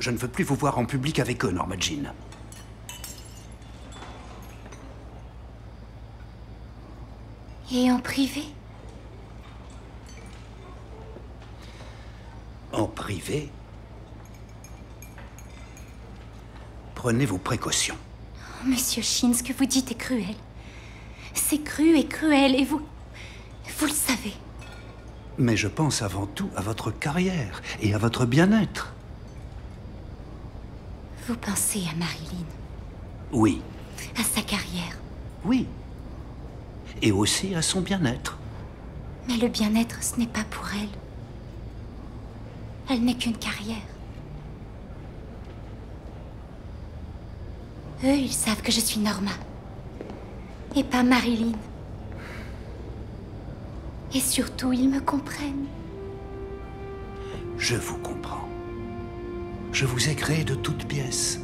Je ne veux plus vous voir en public avec eux, Norma Jean. Et en privé? En privé? Prenez vos précautions. Oh, Monsieur Shin, ce que vous dites est cruel. C'est cru et cruel, et vous... Vous le savez. Mais je pense avant tout à votre carrière et à votre bien-être. Vous pensez à Marilyn, Oui, à sa carrière. oui. Et aussi à son bien-être. Mais le bien-être, ce n'est pas pour elle. Elle n'est qu'une carrière. Eux, ils savent que je suis Norma. Et pas Marilyn. Et surtout, ils me comprennent. Je vous comprends. Je vous ai créé de toutes pièces.